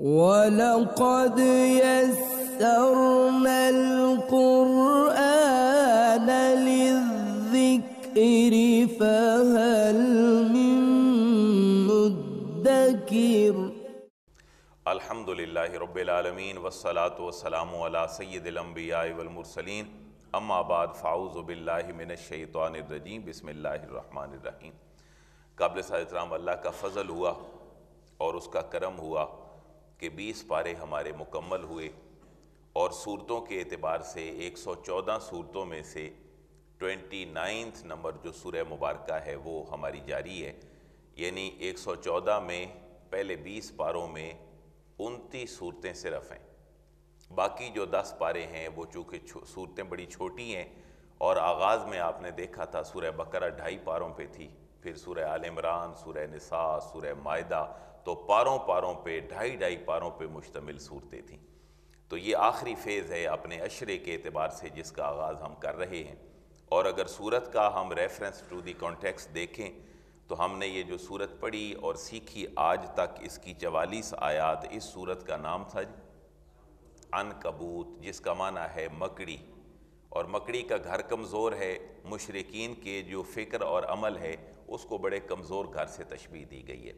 وَلَقَدْ يَسَّرْنَا الْقُرْآنَ لِلذِّكْرِ فَهَلْ مِن مُدَّكِرٍ الحمد للہ رب العالمین والصلاة والسلام علی سید الانبیاء والمرسلین. اما بعد، فاعوذ باللہ من الشیطان الرجیم. بسم اللہ الرحمن الرحیم. قابل صاحب اللہ کا فضل ہوا اور اس کا کرم ہوا کہ بیس پارے ہمارے مکمل ہوئے اور صورتوں کے اعتبار سے ایک سو چودہ صورتوں میں سے ٹوینٹی نائنتھ نمبر جو سورہ مبارکہ ہے وہ ہماری جاری ہے۔ یعنی ایک سو چودہ میں پہلے بیس پاروں میں انتیس صورتیں صرف ہیں۔ باقی جو دس پارے ہیں وہ چونکہ صورتیں بڑی چھوٹی ہیں اور آغاز میں آپ نے دیکھا تھا سورہ بقرہ ڈھائی پاروں پہ تھی۔ پھر سورہ آل عمران، سورہ نساء، سورہ معدہ تو پاروں پاروں پہ، ڈھائی ڈھائی پاروں پہ مشتمل صورتیں تھیں۔ تو یہ آخری فیز ہے اپنے اشرے کے اعتبار سے جس کا آغاز ہم کر رہے ہیں۔ اور اگر صورت کا ہم ریفرنس ٹو دی کانٹیکس دیکھیں، تو ہم نے یہ جو صورت پڑھی اور سیکھی آج تک اس کی چوالیس آیات اس صورت کا نام تھا جی۔ ان کبوت جس کا معنی ہے مکڑی۔ اور مکڑی کا گھر کمزور ہے مشرقین کے جو فکر اور عمل ہے، اس کو بڑے کمزور گھر سے تشبیح دی گئی ہے۔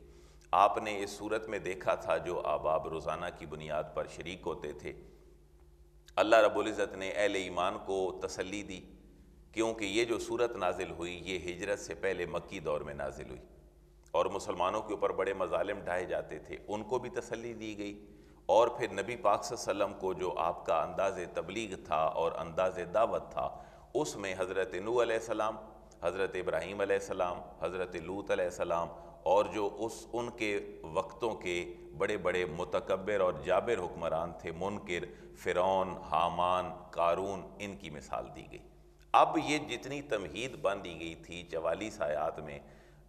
آپ نے اس صورت میں دیکھا تھا جو آباب روزانہ کی بنیاد پر شریک ہوتے تھے۔ اللہ رب العزت نے اہل ایمان کو تسلی دی، کیونکہ یہ جو صورت نازل ہوئی، یہ ہجرت سے پہلے مکی دور میں نازل ہوئی۔ اور مسلمانوں کے اوپر بڑے مظالم ڈھائے جاتے تھے، ان کو بھی تسلی دی گئی۔ اور پھر نبی پاک صلی اللہ علیہ وسلم کو جو آپ کا انداز تبلیغ تھا اور انداز دعوت تھا، اس میں حضرت نو علیہ السلام، حضرت ابراہیم علیہ السلام، حضرت لوت علیہ السلام اور جو اس ان کے وقتوں کے بڑے بڑے متکبر اور جابر حکمران تھے، منکر، فرعون، حامان، قارون، ان کی مثال دی گئی۔ اب یہ جتنی تمہید بن دی گئی تھی چوالیس آیات میں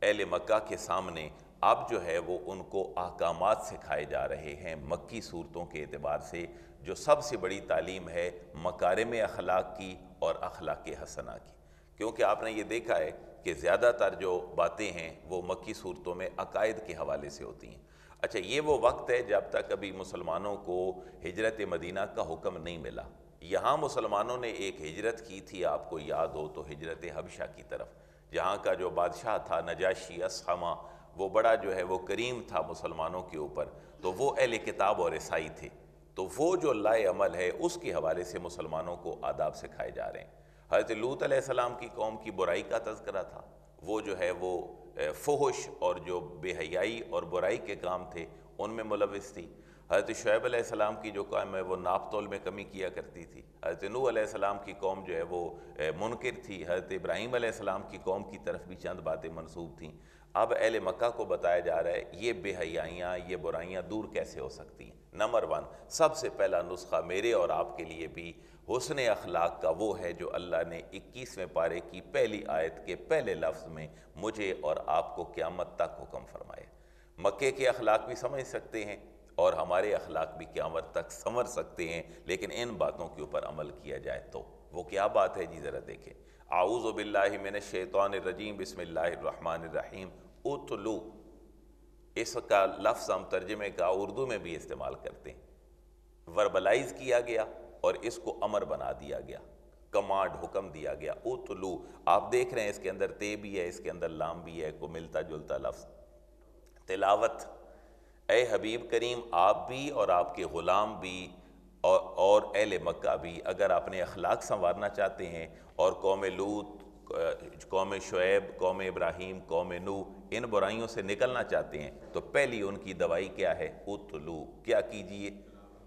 اہل مکہ کے سامنے، اب جو ہے وہ ان کو احکامات سکھائے جا رہے ہیں مکی صورتوں کے اعتبار سے، جو سب سے بڑی تعلیم ہے مکارم اخلاق کی اور اخلاق حسنہ کی۔ کیونکہ آپ نے یہ دیکھا ہے کہ زیادہ تر جو باتیں ہیں وہ مکی صورتوں میں عقائد کے حوالے سے ہوتی ہیں۔ اچھا یہ وہ وقت ہے جب تک ابھی مسلمانوں کو ہجرت مدینہ کا حکم نہیں ملا۔ یہاں مسلمانوں نے ایک ہجرت کی تھی، آپ کو یاد ہو تو ہجرت حبشہ کی طرف۔ جہاں کا جو بادشاہ تھا نجاشی اسحمہ وہ بڑا جو ہے وہ کریم تھا مسلمانوں کے اوپر۔ تو وہ اہل کتاب اور عیسائی تھے۔ تو وہ جو لائے عمل ہے، اس کے حوالے سے مسلمانوں کو آداب سکھائے جا رہے ہیں۔ حضرت لوت علیہ السلام کی قوم کی برائی کا تذکرہ تھا۔ وہ جو ہے وہ فحش اور جو بے حیائی اور برائی کے کام تھے، ان میں ملوث تھی۔ حضرت شعیب علیہ السلام کی جو قوم ہے، وہ ناپ تول میں کمی کیا کرتی تھی۔ حضرت نو علیہ السلام کی قوم جو ہے وہ منکر تھی۔ حضرت ابراہیم علیہ السلام کی قوم کی طرف بھی چند باتیں منصوب تھیں۔ اب اہل مکہ کو بتایا جا رہا ہے، یہ بے حیائیاں، یہ برائیاں دور کیسے ہو سکتی ہیں؟ نمبر ون، سب سے پہلا نسخہ میرے اور آپ کے لیے بھی حسن اخلاق کا وہ ہے جو اللہ نے اکیسویں پارے کی پہلی آیت کے پہلے لفظ میں مجھے اور آپ کو قیامت تک حکم فرمائے۔ مکے کے اخلاق بھی سمجھ سکتے ہیں اور ہمارے اخلاق بھی قیامت تک سمجھ سکتے ہیں، لیکن ان باتوں کے اوپر عمل کیا جائے تو۔ وہ کیا بات ہے جی ذرا دیکھیں۔ اعوذ باللہ من الشیطان الرجیم، بسم اللہ الرحمن الرحیم۔ اتلو، اس کا لفظ ہم ترجمے کا اردو میں بھی استعمال کرتے ہیں۔ وربلائز کیا گیا۔ اور اس کو امر بنا دیا گیا، کمانڈ حکم دیا گیا اتلو آپ دیکھ رہے ہیں اس کے اندر تے بھی ہے، اس کے اندر لام بھی ہے، کو ملتا جلتا لفظ۔ تلاوت، اے حبیب کریم، آپ بھی اور آپ کے غلام بھی اور اور اہل مکہ بھی، اگر اپنے اخلاق سنوارنا چاہتے ہیں، اور قوم لوت قوم شعیب، قوم ابراہیم، قوم نو ان برائیوں سے نکلنا چاہتے ہیں، تو پہلی ان کی دوائی کیا ہے؟ اتلو کیا کیجیے؟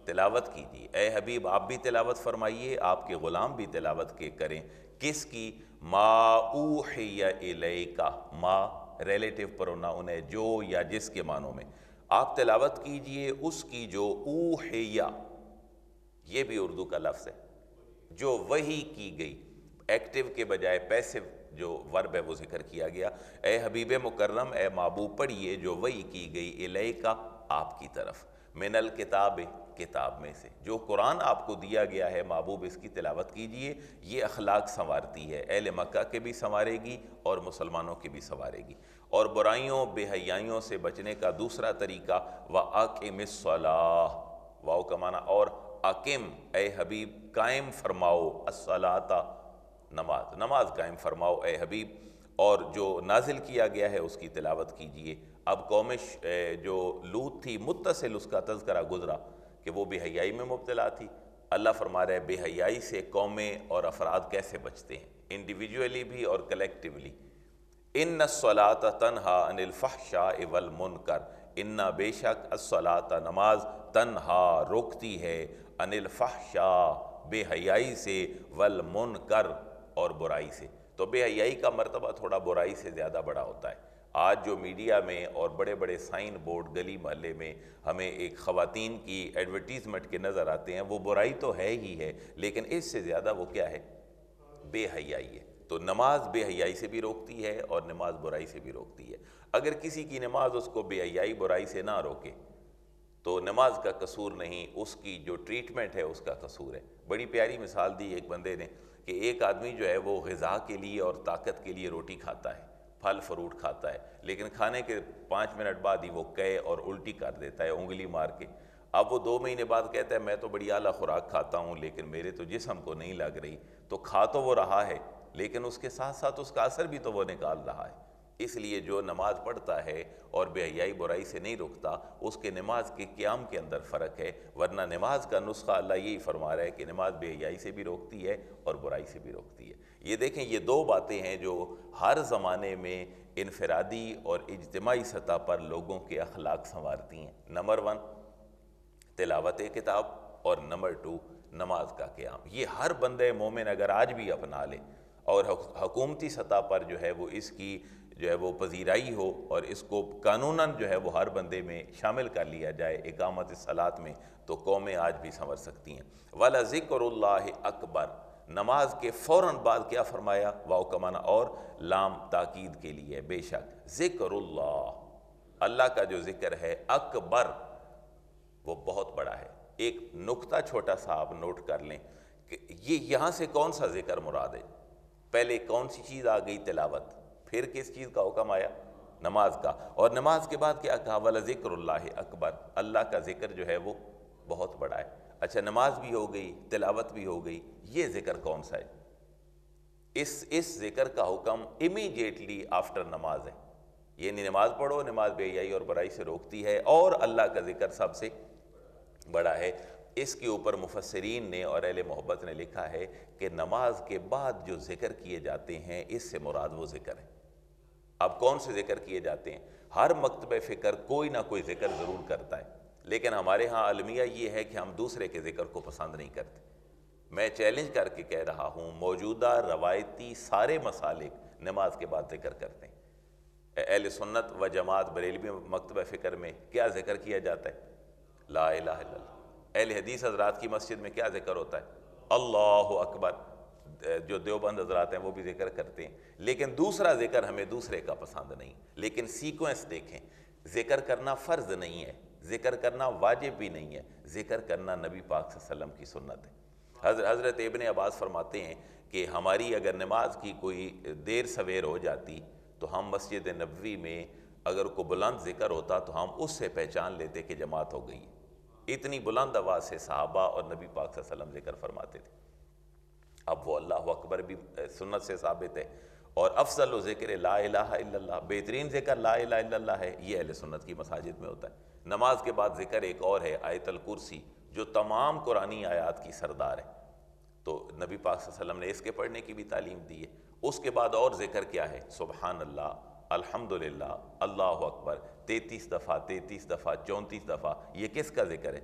تلاوت کیجیے اے حبیب، آپ بھی تلاوت فرمائیے، آپ کے غلام بھی تلاوت کے کریں۔ کس کی؟ ما اوحی الیکا ما ریلیٹیو پرونا انہیں جو یا جس کے معنوں میں۔ آپ تلاوت کیجیے اس کی جو اوحیا یہ بھی اردو کا لفظ ہے۔ جو وہی کی گئی۔ ایکٹیو کے بجائے پیسو جو ورب ہے وہ ذکر کیا گیا۔ اے حبیب مکرم، اے معبوب پڑھئے جو وہی کی گئی الیکا آپ کی طرف۔ من الکتاب کتاب میں سے۔ جو قرآن آپ کو دیا گیا ہے، محبوب اس کی تلاوت کیجیے۔ یہ اخلاق سنوارتی ہے۔ اہل مکہ کے بھی سنوارے گی اور مسلمانوں کے بھی سنوارے گی۔ اور برائیوں بے حیائیوں سے بچنے کا دوسرا طریقہ، وَأَقِمِ الصَّلَاةِ۔ واؤ کا معنی اور اقم، اے حبیب، قائم فرماؤ الصلاة۔ نماز نماز قائم فرماؤ اے حبیب۔ اور جو نازل کیا گیا ہے، اس کی تلاوت کیجیے۔ اب قومش جو لوت تھی، متصل اس کا تذکرہ گزرا کہ وہ بے حیائی میں مبتلا تھی۔ اللہ فرما رہے بے حیائی سے قومیں اور افراد کیسے بچتے ہیں؟ انڈیویجولی بھی اور کلیکٹیولی ان الصلاة تنہا ان الفحشاء والمنکر ان بے شک الصلاة نماز تنہا روکتی ہے۔ ان الفحشاء، بے حیائی سے، والمنکر اور برائی سے۔ تو بے حیائی کا مرتبہ تھوڑا برائی سے زیادہ بڑا ہوتا ہے۔ آج جو میڈیا میں اور بڑے بڑے سائن بورڈ، گلی محلے میں ہمیں ایک خواتین کی ایڈورٹیزمنٹ کے نظر آتے ہیں، وہ برائی تو ہے ہی ہے، لیکن اس سے زیادہ وہ کیا ہے؟ بے حیائی ہے۔ تو نماز بے حیائی سے بھی روکتی ہے اور نماز برائی سے بھی روکتی ہے۔ اگر کسی کی نماز اس کو بے حیائی، برائی سے نہ روکے، تو نماز کا قصور نہیں، اس کی جو ٹریٹمنٹ ہے، اس کا قصور ہے۔ بڑی پیاری مثال دی ایک بندے نے کہ ایک آدمی جو ہے، وہ غذا کے لیے اور طاقت کے لیے روٹی کھاتا ہے۔ پھل فروٹ کھاتا ہے، لیکن کھانے کے پانچ منٹ بعد ہی وہ کہے اور الٹی کر دیتا ہے انگلی مار کے۔ اب وہ دو مہینے بعد کہتا ہے، میں تو بڑی اعلیٰ خوراک کھاتا ہوں، لیکن میرے تو جسم کو نہیں لگ رہی۔ تو کھا تو وہ رہا ہے، لیکن اس کے ساتھ ساتھ اس کا اثر بھی تو وہ نکال رہا ہے۔ اس لیے جو نماز پڑھتا ہے اور بے حیائی برائی سے نہیں رکتا، اس کے نماز کے قیام کے اندر فرق ہے۔ ورنہ نماز کا نسخہ اللہ یہی فرما رہا ہے کہ نماز بے حیائی سے بھی روکتی ہے اور برائی سے بھی روکتی ہے۔ یہ دیکھیں، یہ دو باتیں ہیں جو ہر زمانے میں انفرادی اور اجتماعی سطح پر لوگوں کے اخلاق سنوارتی ہیں۔ نمبر ون، تلاوت کتاب اور نمبر ٹو، نماز کا قیام۔ یہ ہر بندے مومن اگر آج بھی اپنا لے اور حکومتی سطح پر جو ہے وہ اس کی جو ہے وہ پذیرائی ہو اور اس کو قانوناً جو ہے وہ ہر بندے میں شامل کر لیا جائے اقامت صلاحات میں، تو قومیں آج بھی سنور سکتی ہیں۔ والا ذکر اللہ اکبر نماز کے فوراً بعد کیا فرمایا؟ واؤ کمانا اور، لام تاکید کے لیے، بے شک، ذکر اللہ۔ اللہ کا جو ذکر ہے، اکبر، وہ بہت بڑا ہے۔ ایک نقطہ چھوٹا سا آپ نوٹ کر لیں کہ یہ یہاں سے کون سا ذکر مراد ہے؟ پہلے کون سی چیز آ گئی؟ تلاوت۔ پھر کس چیز کا حکم آیا؟ نماز کا۔ اور نماز کے بعد کیا کہا؟ والا ذکر اللہ اکبر۔ اللہ کا ذکر جو ہے، وہ بہت بڑا ہے۔ اچھا نماز بھی ہو گئی، تلاوت بھی ہو گئی، یہ ذکر کون سا ہے؟ اس اس ذکر کا حکم امیجیٹلی آفٹر نماز ہے۔ یعنی نماز پڑھو، نماز بے حیائی اور برائی سے روکتی ہے اور اللہ کا ذکر سب سے بڑا ہے۔ اس کے اوپر مفسرین نے اور اہل محبت نے لکھا ہے کہ نماز کے بعد جو ذکر کیے جاتے ہیں، اس سے مراد وہ ذکر ہے۔ اب کون سے ذکر کیے جاتے ہیں؟ ہر مکتبہ فکر کوئی نہ کوئی ذکر ضرور کرتا ہے۔ لیکن ہمارے ہاں المیہ یہ ہے کہ ہم دوسرے کے ذکر کو پسند نہیں کرتے۔ میں چیلنج کر کے کہہ رہا ہوں، موجودہ روایتی سارے مسالک نماز کے بعد ذکر کرتے ہیں۔ اہل سنت و جماعت بریلوی مکتبہ فکر میں کیا ذکر کیا جاتا ہے؟ لا الہ الا اللہ۔ اہل حدیث حضرات کی مسجد میں کیا ذکر ہوتا ہے؟ اللہ اکبر۔ جو دیوبند حضرات ہیں وہ بھی ذکر کرتے ہیں۔ لیکن دوسرا ذکر ہمیں دوسرے کا پسند نہیں۔ لیکن سیکوینس دیکھیں۔ ذکر کرنا فرض نہیں ہے۔ ذکر کرنا واجب بھی نہیں ہے۔ ذکر کرنا نبی پاک صلی اللہ علیہ وسلم کی سنت ہے۔ حضرت ابن عباس فرماتے ہیں کہ ہماری اگر نماز کی کوئی دیر سویر ہو جاتی تو ہم مسجد نبوی میں اگر کوئی بلند ذکر ہوتا تو ہم اس سے پہچان لیتے کہ جماعت ہو گئی اتنی بلند آواز سے صحابہ اور نبی پاک صلی اللہ علیہ وسلم ذکر فرماتے تھے۔ اب وہ اللہ اکبر بھی سنت سے ثابت ہے۔ اور افضل و ذکر لا الہ الا اللہ، بہترین ذکر لا الہ الا اللہ ہے، یہ اہل سنت کی مساجد میں ہوتا ہے۔ نماز کے بعد ذکر ایک اور ہے، آیت الکرسی، جو تمام قرآنی آیات کی سردار ہے۔ تو نبی پاک صلی اللہ علیہ وسلم نے اس کے پڑھنے کی بھی تعلیم دی ہے۔ اس کے بعد اور ذکر کیا ہے؟ سبحان اللہ، الحمدللہ، اللہ اکبر، تینتیس دفعہ تینتیس دفعہ، چونتیس دفعہ، یہ کس کا ذکر ہے؟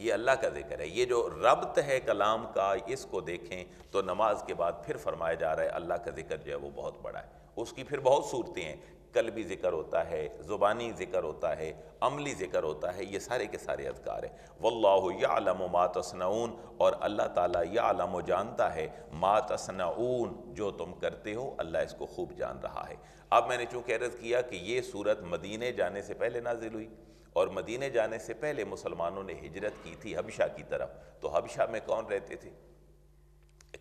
یہ اللہ کا ذکر ہے۔ یہ جو ربط ہے کلام کا، اس کو دیکھیں تو نماز کے بعد پھر فرمایا جا رہا ہے، اللہ کا ذکر جو ہے وہ بہت بڑا ہے۔ اس کی پھر بہت صورتیں ہیں۔ قلبی ذکر ہوتا ہے، زبانی ذکر ہوتا ہے، عملی ذکر ہوتا ہے، یہ سارے کے سارے اذکار ہیں۔ واللہ یعلم ما تصنعون، اور اللہ تعالیٰ یعلم و جانتا ہے ما تصنعون، جو تم کرتے ہو، اللہ اس کو خوب جان رہا ہے۔ اب میں نے چونکہ عرض کیا کہ یہ صورت مدینے جانے سے پہلے نازل ہوئی۔ اور مدینے جانے سے پہلے مسلمانوں نے ہجرت کی تھی حبشہ کی طرف۔ تو حبشہ میں کون رہتے تھے؟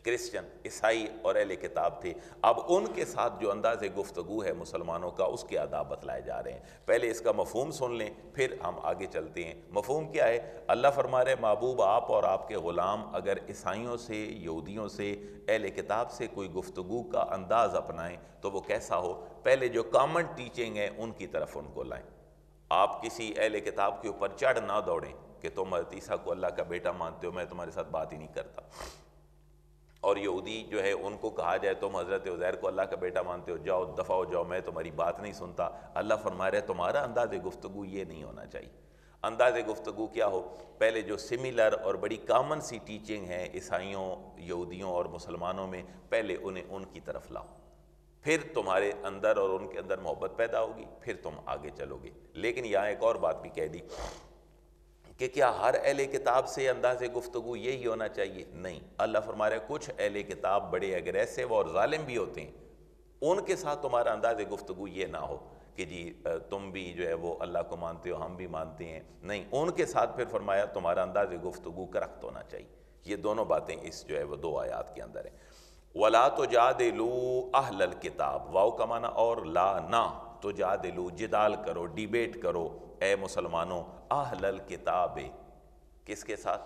کرسچن، عیسائی اور اہل کتاب تھے۔ اب ان کے ساتھ جو انداز گفتگو ہے مسلمانوں کا، اس کے آداب بتلائے جا رہے ہیں۔ پہلے اس کا مفہوم سن لیں، پھر ہم آگے چلتے ہیں۔ مفہوم کیا ہے؟ اللہ فرما رہے محبوب آپ اور آپ کے غلام، اگر عیسائیوں سے، یہودیوں سے، اہل کتاب سے کوئی گفتگو کا انداز اپنائیں تو وہ کیسا ہو؟ پہلے جو کامن ٹیچنگ ہے ان کی طرف ان کو لائیں۔ آپ کسی اہل کتاب کے اوپر چڑھ نہ دوڑیں کہ تم عیسیٰ کو اللہ کا بیٹا مانتے ہو، میں تمہارے ساتھ بات ہی نہیں کرتا۔ اور یہودی جو ہے، ان کو کہا جائے تم حضرت عزیر کو اللہ کا بیٹا مانتے ہو، جاؤ دفع ہو، جاؤ، میں تمہاری بات نہیں سنتا۔ اللہ فرما رہے تمہارا انداز گفتگو یہ نہیں ہونا چاہیے۔ انداز گفتگو کیا ہو؟ پہلے جو سملر اور بڑی کامن سی ٹیچنگ ہے عیسائیوں، یہودیوں اور مسلمانوں میں، پہلے انہیں ان کی طرف لاؤ۔ پھر تمہارے اندر اور ان کے اندر محبت پیدا ہوگی، پھر تم آگے چلو گے۔ لیکن یہاں ایک اور بات بھی کہہ دی کہ کیا ہر اہل کتاب سے انداز گفتگو یہی ہونا چاہیے؟ نہیں۔ اللہ فرما رہے کچھ اہل کتاب بڑے اگریسو اور ظالم بھی ہوتے ہیں۔ ان کے ساتھ تمہارا انداز گفتگو یہ نہ ہو کہ جی تم بھی جو ہے وہ اللہ کو مانتے ہو، ہم بھی مانتے ہیں۔ نہیں، ان کے ساتھ پھر فرمایا، تمہارا انداز گفتگو کرخت ہونا چاہیے۔ یہ دونوں باتیں اس جو ہے وہ دو آیات کے اندر ہیں۔ ولا تو جا دلو اہل الکتاب واؤ کمانا اور لا نہ تو جا دلو جدال کرو، ڈیبیٹ کرو، اے مسلمانوں اہل الکتاب کس کے ساتھ؟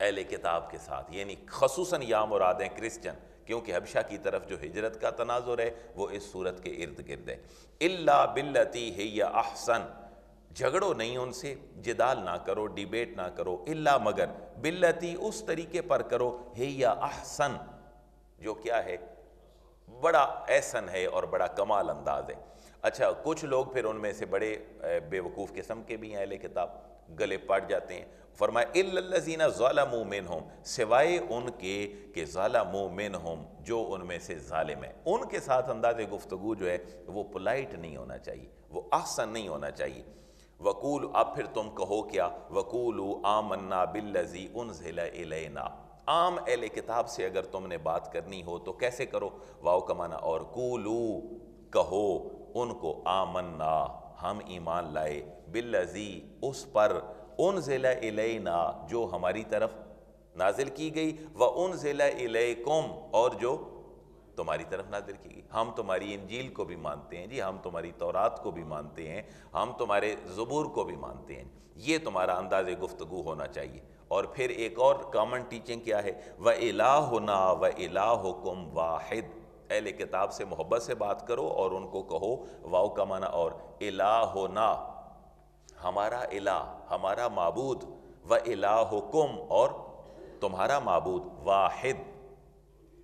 اہل کتاب کے ساتھ۔ یعنی خصوصاً یا مراد ہیں کرسچن، کیونکہ حبشہ کی طرف جو ہجرت کا تناظر ہے، وہ اس صورت کے ارد گرد ہے۔ اللہ بلتی ہے یا احسن جھگڑو نہیں ان سے، جدال نہ کرو، ڈیبیٹ نہ کرو اللہ مگر بلتی اس طریقے پر کرو ہے یا احسن جو کیا ہے، بڑا احسن ہے اور بڑا کمال انداز ہے۔ اچھا کچھ لوگ پھر ان میں سے بڑے بے وقوف قسم کے بھی ہیں، اہل کتاب، گلے پڑ جاتے ہیں۔ فرمائے الَّذِينَ ظَلَمُوا مِنْهُمْ، سوائے ان کے کہ ظَلَمُوا مِنْهُمْ، جو ان میں سے ظالم ہیں۔ ان کے ساتھ انداز گفتگو جو ہے، وہ پلائٹ نہیں ہونا چاہیے، وہ احسن نہیں ہونا چاہیے۔ وقول، اب پھر تم کہو کیا؟ وَقُولُوا آمَنَّا بِالَّذِي أُنزِلَ إِلَيْنَا۔ عام اہل کتاب سے اگر تم نے بات کرنی ہو تو کیسے کرو؟ واؤ کمانا اور کولو کہو، ان کو آمنا، ہم ایمان لائے باللزی اس پر، انزل الینا، جو ہماری طرف نازل کی گئی وَأُنزِلَ إِلَيْكُمْ اور جو تمہاری طرف نازل کی گئی۔ ہم تمہاری انجیل کو بھی مانتے ہیں جی ہم تمہاری تورات کو بھی مانتے ہیں، ہم تمہارے زبور کو بھی مانتے ہیں۔ یہ تمہارا انداز گفتگو ہونا چاہیے۔ اور پھر ایک اور کامن ٹیچنگ کیا ہے؟ وَإِلَاهُنَا وَإِلَاهُكُمْ وَاحِدْ۔ اہل کتاب سے محبت سے بات کرو اور ان کو کہو واؤ کا معنی اور۔ الہنا ہمارا الہ، ہمارا معبود۔ و الہکم اور تمہارا معبود۔ واحد۔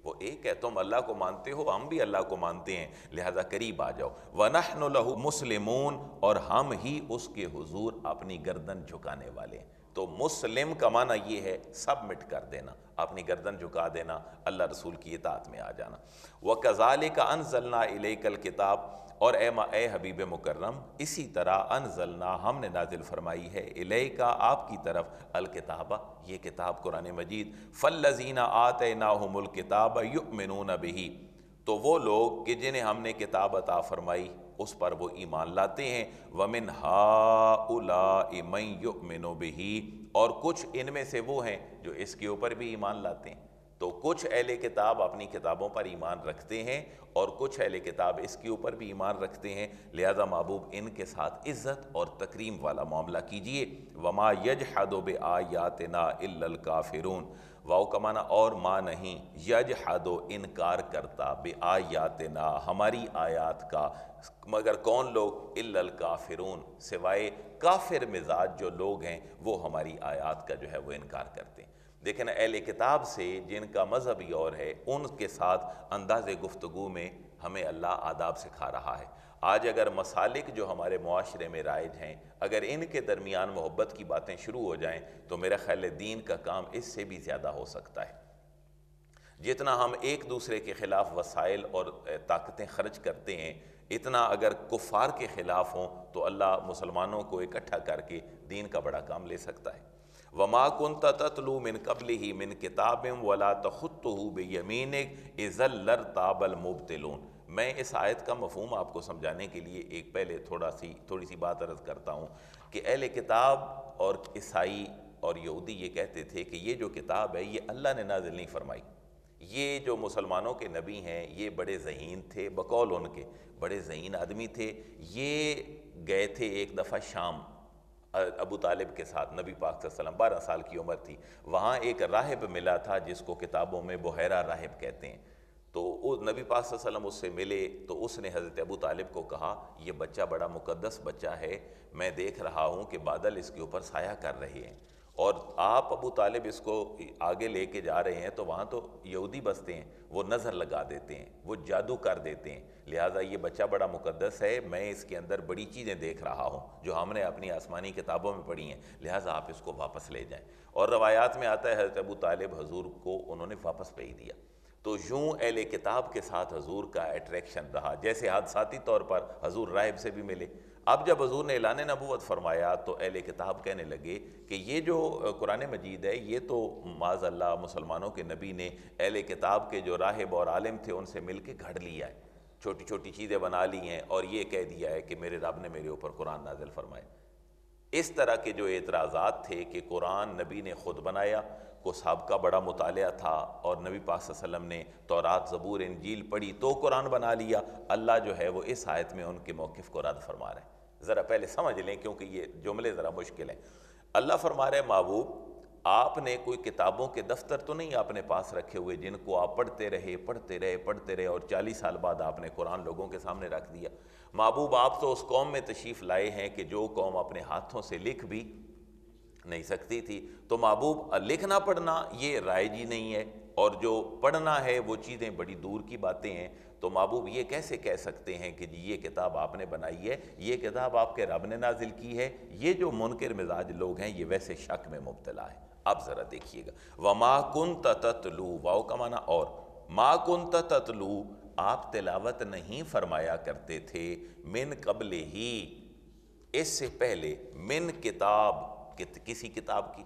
وہ ایک ہے، تم اللہ کو مانتے ہو، ہم بھی اللہ کو مانتے ہیں، لہذا قریب آ جاؤ۔ وَنَحْنُ لَهُ مُسْلِمُونَ اور ہم ہی اس کے حضور اپنی گردن جھکانے والے ہیں۔ تو مسلم کا معنی یہ ہے سبمٹ کر دینا، اپنی گردن جھکا دینا، اللہ رسول کی اطاعت میں آ جانا۔ وَكَذَلِكَ أَنزَلْنَا إِلَيْكَ الْكِتَابِ۔ اور اے ما، اے حبیب مکرم، اسی طرح انزلنا، ہم نے نازل فرمائی ہے الیکا آپ کی طرف الکتابہ۔ یہ کتاب قرآن مجید۔ فَالَّذِينَ آتَيْنَاهُمُ الْكِتَابَ يُؤْمِنُونَ بِهِ تو وہ لوگ کہ جنہیں ہم نے کتاب عطا فرمائی، اس پر وہ ایمان لاتے ہیں۔ وَمِنْ هَا أُولَاءِ مَنْ يُؤْمِنُ بِهِ اور کچھ ان میں سے وہ ہیں جو اس کے اوپر بھی ایمان لاتے ہیں۔ تو کچھ اہل کتاب اپنی کتابوں پر ایمان رکھتے ہیں، اور کچھ اہل کتاب اس کے اوپر بھی ایمان رکھتے ہیں۔ لہذا محبوب ان کے ساتھ عزت اور تکریم والا معاملہ کیجیے۔ وَمَا يَجْحَدُ بِآيَاتِنَا إِلَّا الْكَافِرُونَ واؤ کمانا اور ماں نہیں، یجحد و انکار کرتا بے آیاتنا، ہماری آیات کا۔ مگر کون لوگ؟ الا الکافرون۔ سوائے کافر مزاج جو لوگ ہیں، وہ ہماری آیات کا جو ہے وہ انکار کرتے ہیں۔ دیکھیں اہل کتاب سے جن کا مذہب ہی اور ہے، ان کے ساتھ انداز گفتگو میں ہمیں اللہ آداب سکھا رہا ہے۔ آج اگر مسالک جو ہمارے معاشرے میں رائج ہیں، اگر ان کے درمیان محبت کی باتیں شروع ہو جائیں، تو میرا خیال دین کا کام اس سے بھی زیادہ ہو سکتا ہے۔ جتنا ہم ایک دوسرے کے خلاف وسائل اور طاقتیں خرچ کرتے ہیں، اتنا اگر کفار کے خلاف ہوں، تو اللہ مسلمانوں کو اکٹھا کر کے دین کا بڑا کام لے سکتا ہے۔ وما كنت تتلو من قبله من كتاب ولا تخطه بيمينك اذا لرتاب المبتلون میں اس آیت کا مفہوم آپ کو سمجھانے کے لیے ایک پہلے تھوڑا سی تھوڑی سی بات عرض کرتا ہوں کہ اہل کتاب اور عیسائی اور یہودی یہ کہتے تھے کہ یہ جو کتاب ہے، یہ اللہ نے نازل نہیں فرمائی۔ یہ جو مسلمانوں کے نبی ہیں، یہ بڑے ذہین تھے، بقول ان کے بڑے ذہین آدمی تھے۔ یہ گئے تھے ایک دفعہ شام، ابو طالب کے ساتھ، نبی پاک صلی اللہ علیہ وسلم، بارہ سال کی عمر تھی۔ وہاں ایک راہب ملا تھا جس کو کتابوں میں بحیرہ راہب کہتے ہیں۔ تو نبی پاک صلی اللہ علیہ وسلم اس سے ملے تو اس نے حضرت ابو طالب کو کہا، یہ بچہ بڑا مقدس بچہ ہے، میں دیکھ رہا ہوں کہ بادل اس کے اوپر سایہ کر رہے ہیں۔ اور آپ ابو طالب اس کو آگے لے کے جا رہے ہیں تو وہاں تو یہودی بستے ہیں، وہ نظر لگا دیتے ہیں، وہ جادو کر دیتے ہیں۔ لہٰذا یہ بچہ بڑا مقدس ہے، میں اس کے اندر بڑی چیزیں دیکھ رہا ہوں جو ہم نے اپنی آسمانی کتابوں میں پڑھی ہیں۔ لہٰذا آپ اس کو واپس لے جائیں۔ اور روایات میں آتا ہے، حضرت ابو طالب حضور کو انہوں نے واپس بھیج دیا۔ تو یوں اہل کتاب کے ساتھ حضور کا اٹریکشن رہا، جیسے حادثاتی طور پر حضور راہب سے بھی ملے۔ اب جب حضور نے اعلان نبوت فرمایا تو اہل کتاب کہنے لگے کہ یہ جو قرآن مجید ہے، یہ تو معاذ اللہ مسلمانوں کے نبی نے اہل کتاب کے جو راہب اور عالم تھے ان سے مل کے گھڑ لیا ہے، چھوٹی چھوٹی چیزیں بنا لی ہیں اور یہ کہہ دیا ہے کہ میرے رب نے میرے اوپر قرآن نازل فرمائے۔ اس طرح کے جو اعتراضات تھے کہ قرآن نبی نے خود بنایا، کو سابقہ بڑا مطالعہ تھا اور نبی پاک صلی اللہ علیہ وسلم نے تورات، زبور، انجیل پڑھی تو قرآن بنا لیا، اللہ جو ہے وہ اس آیت میں ان کے موقف کو رد فرما رہے ہیں۔ ذرا پہلے سمجھ لیں کیونکہ یہ جملے ذرا مشکل ہیں۔ اللہ فرما رہے محبوب، آپ نے کوئی کتابوں کے دفتر تو نہیں اپنے پاس رکھے ہوئے جن کو آپ پڑھتے رہے پڑھتے رہے پڑھتے رہے اور چالیس سال بعد آپ نے قرآن لوگوں کے سامنے رکھ دیا۔ محبوب، آپ تو اس قوم میں تشریف لائے ہیں کہ جو قوم اپنے ہاتھوں سے لکھ بھی نہیں سکتی تھی۔ تو محبوب، لکھنا پڑھنا یہ رائے جی نہیں ہے، اور جو پڑھنا ہے وہ چیزیں بڑی دور کی باتیں ہیں۔ تو محبوب، یہ کیسے کہہ سکتے ہیں کہ جی یہ کتاب آپ نے بنائی ہے، یہ کتاب آپ کے رب نے نازل کی ہے، یہ جو منکر مزاج لوگ ہیں، یہ ویسے شک میں مبتلا ہے۔ اب ذرا دیکھیے گا۔ وما کن تتلو واؤ کا معنی اور۔ ما کن تتلو آپ تلاوت نہیں فرمایا کرتے تھے من قبل ہی۔ اس سے پہلے من کتاب کسی کتاب کی۔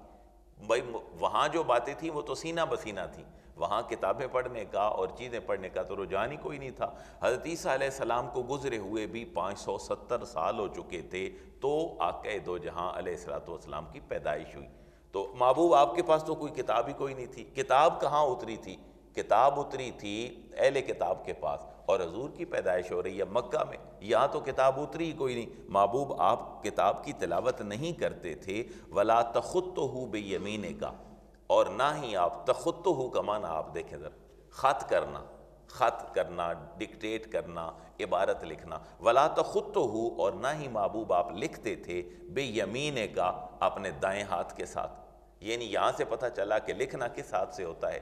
بھائی وہاں جو باتیں تھیں وہ تو سینہ بسینہ تھیں۔ وہاں کتابیں پڑھنے کا اور چیزیں پڑھنے کا تو رجحان ہی کوئی نہیں تھا۔ حضرت عیسیٰ علیہ السلام کو گزرے ہوئے بھی پانچ سو ستر سال ہو چکے تھے تو آقا دو جہاں علیہ السلام کی پیدائش ہوئی۔ تو محبوب آپ کے پاس تو کوئی کتاب ہی کوئی نہیں تھی۔ کتاب کہاں اتری تھی؟ کتاب اتری تھی اہل کتاب کے پاس اور حضور کی پیدائش ہو رہی ہے مکہ میں، یہاں تو کتاب اتری ہی کوئی نہیں۔ محبوب، آپ کتاب کی تلاوت نہیں کرتے تھے۔ ولا تخت ہو بے یمینے کا اور نہ ہی آپ تخت ہو کا معنی آپ دیکھیں ذرا۔ خط کرنا خط کرنا، ڈکٹیٹ کرنا، عبارت لکھنا۔ ولا تخت ہو اور نہ ہی محبوب آپ لکھتے تھے بے یمینے کا اپنے دائیں ہاتھ کے ساتھ۔ یعنی یہاں سے پتہ چلا کہ لکھنا کس ہاتھ سے ہوتا ہے۔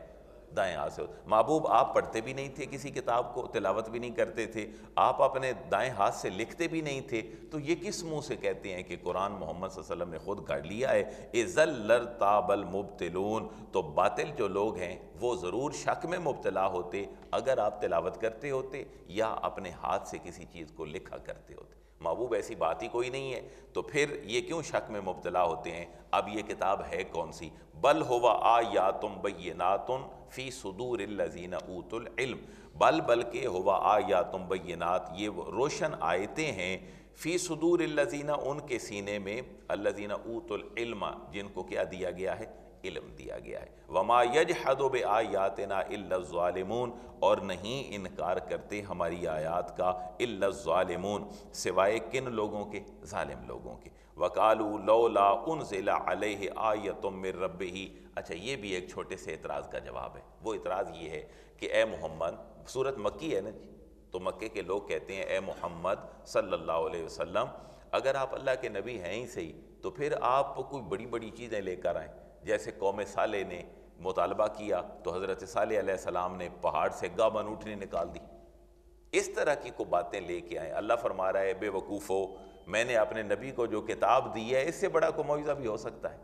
دائیں ہاتھ سے۔ محبوب، آپ پڑھتے بھی نہیں تھے کسی کتاب کو، تلاوت بھی نہیں کرتے تھے۔ آپ اپنے دائیں ہاتھ سے لکھتے بھی نہیں تھے۔ تو یہ کس منہ سے کہتے ہیں کہ قرآن محمد صلی اللہ علیہ وسلم نے خود گھڑ لیا ہے؟ ازل لرتاب المبتلون۔ تو باطل جو لوگ ہیں، وہ ضرور شک میں مبتلا ہوتے۔ اگر آپ تلاوت کرتے ہوتے یا اپنے ہاتھ سے کسی چیز کو لکھا کرتے ہوتے۔ محبوب، ایسی بات ہی کوئی نہیں ہے۔ تو پھر یہ کیوں شک میں مبتلا ہوتے ہیں؟ اب یہ کتاب ہے کون سی؟ بل ہوا آ یا تم بیناتن فی صدور الزین اوت العلم، بل بلکہ ہوا آ یا تم بینات، یہ روشن آیتیں ہیں فی صدور الزینہ ان کے سینے میں الزینہ اوت العلم، جن کو کیا دیا گیا ہے؟ علم دیا گیا ہے۔ وما یجحد بآیاتنا الا الظالمون۔ اور نہیں انکار کرتے ہماری آیات کا الا الظالمون۔ سوائے کن لوگوں کے؟ ظالم لوگوں کے۔ وقالو لولا انزل علیہ آیت من ربہ اچھا یہ بھی ایک چھوٹے سے اعتراض کا جواب ہے۔ وہ اعتراض یہ ہے کہ اے محمد صورت مکی ہے نا جی؟ تو مکے کے لوگ کہتے ہیں اے محمد صلی اللہ علیہ وسلم، اگر آپ اللہ کے نبی ہیں ہی صحیح، تو پھر آپ کوئی بڑی بڑی چیزیں لے کر آئیں۔ جیسے قوم صالح نے مطالبہ کیا تو حضرت صالح علیہ السلام نے پہاڑ سے گابن اٹھنے نکال دی۔ اس طرح کی کو باتیں لے کے آئیں۔ اللہ فرما رہا ہے، بے وقوف ہو، میں نے اپنے نبی کو جو کتاب دی ہے، اس سے بڑا کو معاوضہ بھی ہو سکتا ہے۔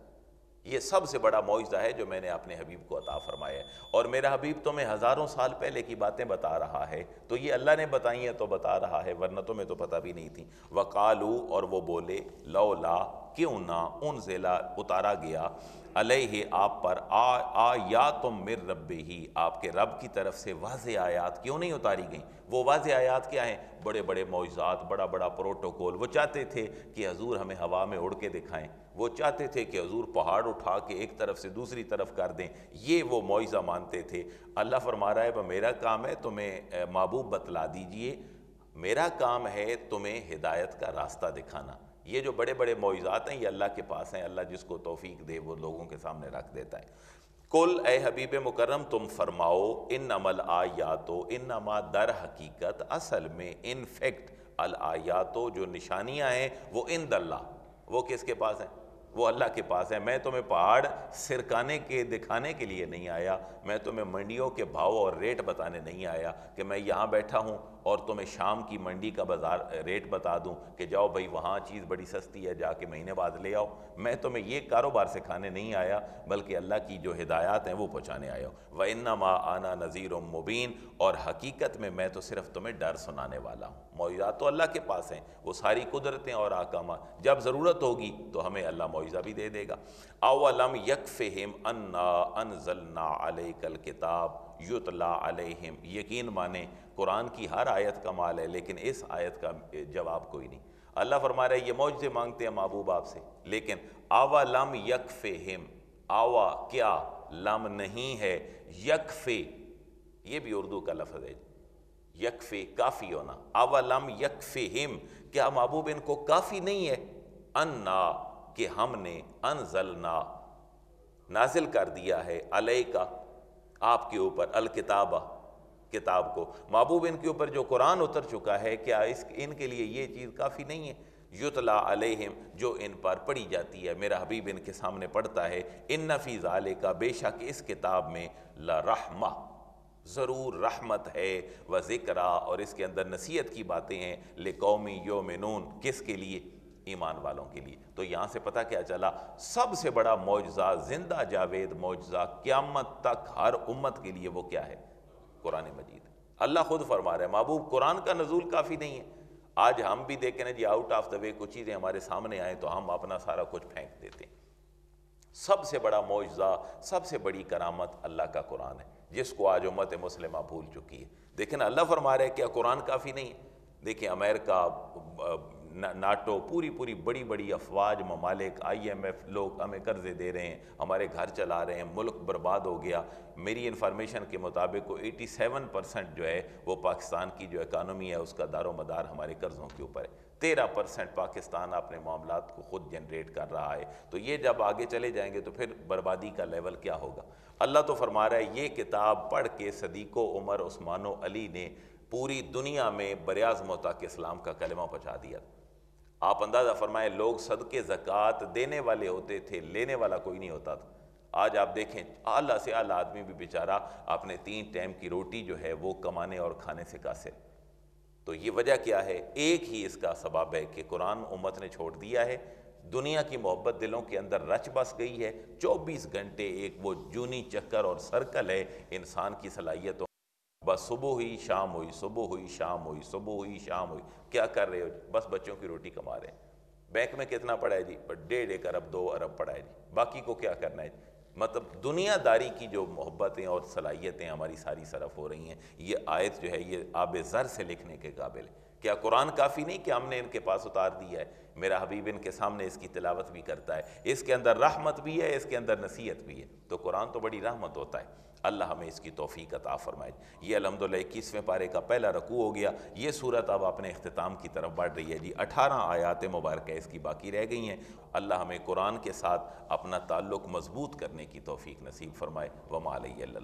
یہ سب سے بڑا معاوضہ ہے جو میں نے اپنے حبیب کو عطا فرمایا ہے۔ اور میرا حبیب تو میں ہزاروں سال پہلے کی باتیں بتا رہا ہے۔ تو یہ اللہ نے بتائی ہیں تو بتا رہا ہے، ورنہ تو میں تو پتہ بھی نہیں تھی۔ وقالو اور وہ بولے لو لا کیوں نہ ان ضلع اتارا گیا۔ علیہ آپ پر، آ یا تم مر رب ہی آپ کے رب کی طرف سے واضح آیات کیوں نہیں اتاری گئیں؟ وہ واضح آیات کیا ہیں؟ بڑے بڑے معجزات، بڑا بڑا پروٹوکول، وہ چاہتے تھے کہ حضور ہمیں ہوا میں اڑ کے دکھائیں، وہ چاہتے تھے کہ حضور پہاڑ اٹھا کے ایک طرف سے دوسری طرف کر دیں، یہ وہ معجزہ مانتے تھے۔ اللہ فرما رہا ہے میرا کام ہے، تمہیں محبوب بتلا دیجیے، میرا کام ہے تمہیں ہدایت کا راستہ دکھانا۔ یہ جو بڑے بڑے معجزات ہیں، یہ اللہ کے پاس ہیں۔ اللہ جس کو توفیق دے، وہ لوگوں کے سامنے رکھ دیتا ہے۔ کل اے حبیب مکرم، تم فرماؤ ان عمل آیاتو ان نما در حقیقت اصل میں ان فیکٹ الآیاتو، جو نشانیاں ہیں، وہ ان اللہ۔ وہ کس کے پاس ہیں؟ وہ اللہ کے پاس ہے میں تمہیں پہاڑ سرکانے کے، دکھانے کے لیے نہیں آیا۔ میں تمہیں منڈیوں کے بھاؤ اور ریٹ بتانے نہیں آیا کہ میں یہاں بیٹھا ہوں۔ اور تمہیں شام کی منڈی کا بازار ریٹ بتا دوں کہ جاؤ بھائی وہاں چیز بڑی سستی ہے، جا کے مہینے بعد لے آؤ۔ میں تمہیں یہ کاروبار سکھانے نہیں آیا، بلکہ اللہ کی جو ہدایات ہیں وہ پہنچانے آیا ہوں۔ وَإِنَّمَا آنَا نَذِيرٌ مُبِينٌ۔ اور حقیقت میں میں تو صرف تمہیں ڈر سنانے والا ہوں۔ معجزات تو اللہ کے پاس ہیں، وہ ساری قدرتیں اور آکامات جب ضرورت ہوگی تو ہمیں اللہ معجزہ بھی دے دے گا۔ اولم یکفہم انا انزلنا علیک الکتاب یتلا علیہم، یقین مانے قرآن کی ہر آیت کا مال ہے، لیکن اس آیت کا جواب کوئی نہیں۔ اللہ فرما رہا ہے، یہ معجزے مانگتے ہیں محبوب آپ سے، لیکن آوا لم یکفہم، آوا کیا لم نہیں ہے یکفے یہ بھی اردو کا لفظ ہے۔ یکفے کافی ہونا۔ آوا لم یکفہم، کیا محبوب ان کو کافی نہیں ہے؟ انا، کہ ہم نے انزلنا، نازل کر دیا ہے علیہ کا آپ کے اوپر، الکتابہ کتاب کو۔ محبوب ان کے اوپر جو قرآن اتر چکا ہے، کیا اس، ان کے لیے یہ چیز کافی نہیں ہے؟ یتلا علیہم، جو ان پر پڑھی جاتی ہے۔ میرا حبیب ان کے سامنے پڑھتا ہے۔ ان نفی ظالے کا بے شک اس کتاب میں لرحمہ، ضرور رحمت ہے۔ و ذکرہ اور اس کے اندر نصیحت کی باتیں ہیں۔ لقومی یومنون، کس کے لیے؟ ایمان والوں کے لیے۔ تو یہاں سے پتہ کیا چلا، سب سے بڑا معجزہ، زندہ جاوید معجزہ قیامت تک ہر امت کے لیے وہ کیا ہے؟ قرآن مجید۔ اللہ خود فرما رہے ہیں، محبوب، قرآن کا نزول کافی نہیں ہے۔ آج ہم بھی دیکھیں نا جی آؤٹ آف دا وے کچھ چیزیں ہمارے سامنے آئیں تو ہم اپنا سارا کچھ پھینک دیتے ہیں۔ سب سے بڑا معجزہ، سب سے بڑی کرامت اللہ کا قرآن ہے، جس کو آج امت مسلمہ بھول چکی ہے۔ دیکھیں نا، اللہ فرما رہے ہیں، کیا قرآن کافی نہیں ہے؟ دیکھیں، امریکہ ناٹو، پوری پوری بڑی بڑی افواج، ممالک، آئی ایم ایف، لوگ ہمیں قرضے دے رہے ہیں، ہمارے گھر چلا رہے ہیں، ملک برباد ہو گیا۔ میری انفارمیشن کے مطابق وہ ایٹی سیون پرسنٹ جو ہے، وہ پاکستان کی جو اکانومی ہے، اس کا دار و مدار ہمارے قرضوں کے اوپر ہے۔ تیرہ پرسنٹ پاکستان اپنے معاملات کو خود جنریٹ کر رہا ہے۔ تو یہ جب آگے چلے جائیں گے تو پھر بربادی کا لیول کیا ہوگا؟ اللہ تو فرما رہا ہے، یہ کتاب پڑھ کے صدیق و عمر عثمان و علی نے پوری دنیا میں بریاز موتا کے اسلام کا کلمہ پہنچا دیا۔ آپ اندازہ فرمائیں لوگ صدقے، زکوٰۃ دینے والے ہوتے تھے، لینے والا کوئی نہیں ہوتا تھا۔ آج آپ دیکھیں، اعلیٰ سے اعلیٰ آدمی بھی بیچارہ اپنے تین ٹائم کی روٹی جو ہے وہ کمانے اور کھانے سے قاصر۔ تو یہ وجہ کیا ہے؟ ایک ہی اس کا سبب ہے کہ قرآن امت نے چھوڑ دیا ہے۔ دنیا کی محبت دلوں کے اندر رچ بس گئی ہے۔ چوبیس گھنٹے ایک وہ جونی چکر اور سرکل ہے، انسان کی صلاحیتوں بس صبح ہوئی شام ہوئی، صبح ہوئی شام ہوئی، صبح ہوئی شام ہوئی۔ کیا کر رہے ہو جی؟ بس بچوں کی روٹی کما رہے ہیں۔ بینک میں کتنا پڑا ہے جی ڈیڑھ ایک ارب، دو ارب پڑا ہے جی باقی کو کیا کرنا ہے؟ جی مطلب دنیا داری کی جو محبتیں اور صلاحیتیں ہماری ساری صرف ہو رہی ہیں، یہ آیت جو ہے، یہ آب زر سے لکھنے کے قابل ہے۔ کیا قرآن کافی نہیں کہ ہم نے ان کے پاس اتار دیا ہے، میرا حبیب ان کے سامنے اس کی تلاوت بھی کرتا ہے، اس کے اندر رحمت بھی ہے، اس کے اندر نصیحت بھی ہے۔ تو قرآن تو بڑی رحمت ہوتا ہے۔ اللہ ہمیں اس کی توفیق عطا فرمائے۔ یہ الحمدللہ اکیسویں پارے کا پہلا رکوع ہو گیا۔ یہ صورت اب اپنے اختتام کی طرف بڑھ رہی ہے جی۔ اٹھارہ آیات مبارکہ اس کی باقی رہ گئی ہیں۔ اللہ ہمیں قرآن کے ساتھ اپنا تعلق مضبوط کرنے کی توفیق نصیب فرمائے۔ وما علیہ اللہ